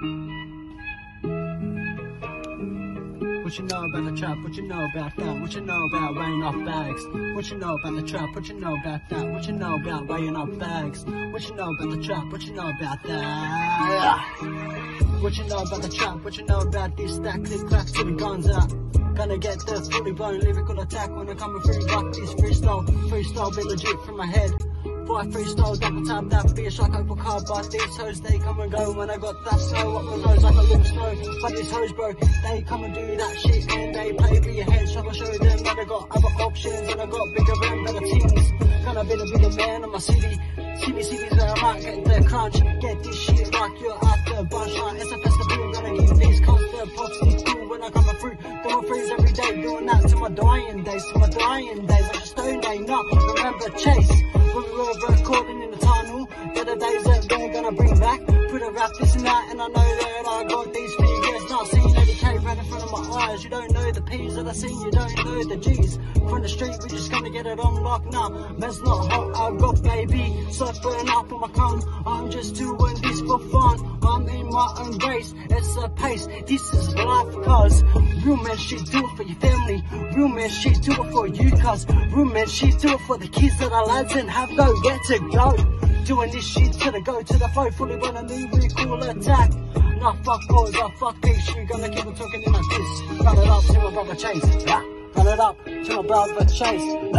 What you know about the trap? What you know about that? What you know about weighing off bags? What you know about the trap? What you know about that? What you know about weighing off bags? What you know about the trap? What you know about that? What you know about the trap? What you know about this stack? Click clack to the guns out. Gonna get the fully blown lyrical attack when I'm coming through like this freestyle. Freestyle be legit from my head. Five freestyle, double tap that fish like a car, but these hoes they come and go when I got that snow up my nose like a little snow. But these hoes, bro, they come and do that shit and they play for your head. So I show them that I got other options and I got bigger and better teams. Gonna be the bigger man of my city. City, cities where I'm at, get the crunch. Get this shit like you're at the bunch. Like it's a festival, gonna give these cons the pops. It's cool when I come through. Doing freeze every day, doing that to my dying days, to my dying days. I just don't not remember chase. We were recording in the tunnel, they're days that we're gonna bring back. Put a rap this and that, and I know that I got these. Not seeing 80k right in front of my eyes. You don't know the P's that I see, you don't know the G's. From the street, we just gonna get it on lock now. Man's not hot, I got baby. Surfing up on my cum. I'm just doing this for fun. I'm in my own race, it's a pace. This is life, cause real men shit do it for your family. Real men shit do it for you, cause real men shit do it for the kids that are lads and have nowhere to go. Doing this shit to the go to the foe, fully when I really cool attack. Nah, fuck boys, I fuck peace. You gonna keep on talking in like this. Run it up to my brother Chase. Run it up to my brother Chase.